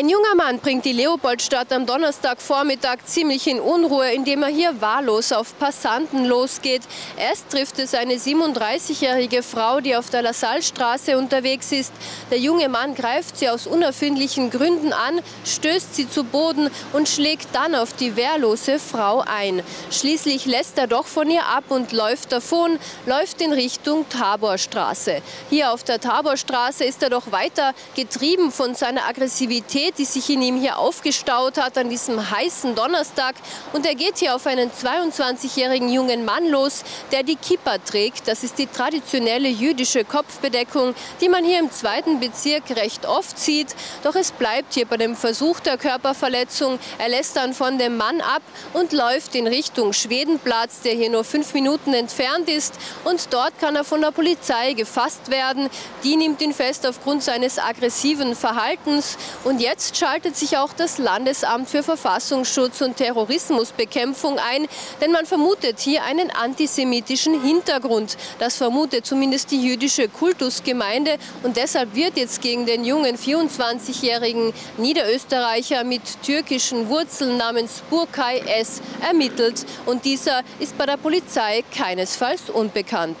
Ein junger Mann bringt die Leopoldstadt am Donnerstagvormittag ziemlich in Unruhe, indem er hier wahllos auf Passanten losgeht. Erst trifft es eine 37-jährige Frau, die auf der Lassallestraße unterwegs ist. Der junge Mann greift sie aus unerfindlichen Gründen an, stößt sie zu Boden und schlägt dann auf die wehrlose Frau ein. Schließlich lässt er doch von ihr ab und läuft davon, läuft in Richtung Taborstraße. Hier auf der Taborstraße ist er doch weiter getrieben von seiner Aggressivität Nervosität, die sich in ihm hier aufgestaut hat an diesem heißen Donnerstag. Und er geht hier auf einen 22-jährigen jungen Mann los, der die Kippa trägt. Das ist die traditionelle jüdische Kopfbedeckung, die man hier im zweiten Bezirk recht oft sieht. Doch es bleibt hier bei dem Versuch der Körperverletzung. Er lässt dann von dem Mann ab und läuft in Richtung Schwedenplatz, der hier nur fünf Minuten entfernt ist. Und dort kann er von der Polizei gefasst werden. Die nimmt ihn fest aufgrund seines aggressiven Verhaltens. Und jetzt Jetzt schaltet sich auch das Landesamt für Verfassungsschutz und Terrorismusbekämpfung ein, denn man vermutet hier einen antisemitischen Hintergrund. Das vermutet zumindest die jüdische Kultusgemeinde und deshalb wird jetzt gegen den jungen 24-jährigen Niederösterreicher mit türkischen Wurzeln namens Burkay S. ermittelt und dieser ist bei der Polizei keinesfalls unbekannt.